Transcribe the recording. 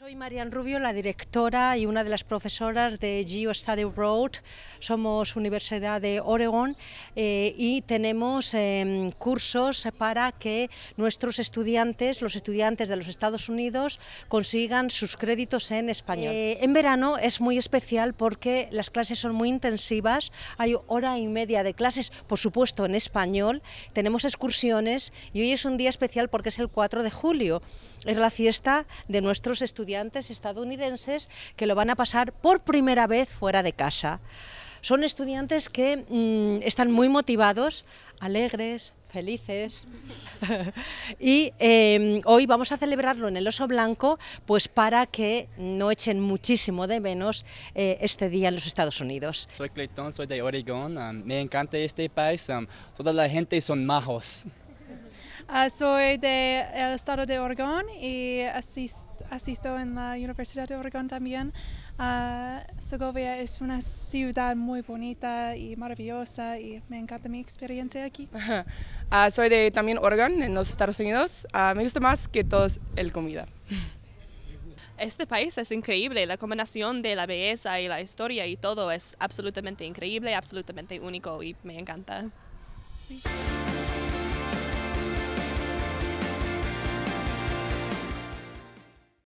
Soy Marian Rubio, la directora y una de las profesoras de Geo Study Road. Somos Universidad de Oregon eh, y tenemos eh, cursos para que nuestros estudiantes, los estudiantes de los Estados Unidos, consigan sus créditos en español. Eh, en verano es muy especial porque las clases son muy intensivas, hay hora y media de clases, por supuesto en español, tenemos excursiones y hoy es un día especial porque es el 4 de julio, es la fiesta de nuestros estudiantes estadounidenses que lo van a pasar por primera vez fuera de casa. Son estudiantes que mmm, están muy motivados, alegres, felices. y eh, hoy vamos a celebrarlo en el Oso Blanco, pues para que no echen muchísimo de menos eh, este día en los Estados Unidos. Soy Clayton, soy de Oregón. Um, me encanta este país. Um, toda la gente son majos. Uh, soy del de estado de Oregón y asist, asisto en la Universidad de Oregón también. Uh, Segovia es una ciudad muy bonita y maravillosa y me encanta mi experiencia aquí. Uh, soy de también Oregón, en los Estados Unidos. me gusta más que todo el comida. Este país es increíble, la combinación de la belleza y la historia y todo es absolutamente increíble, absolutamente único y me encanta. Sí.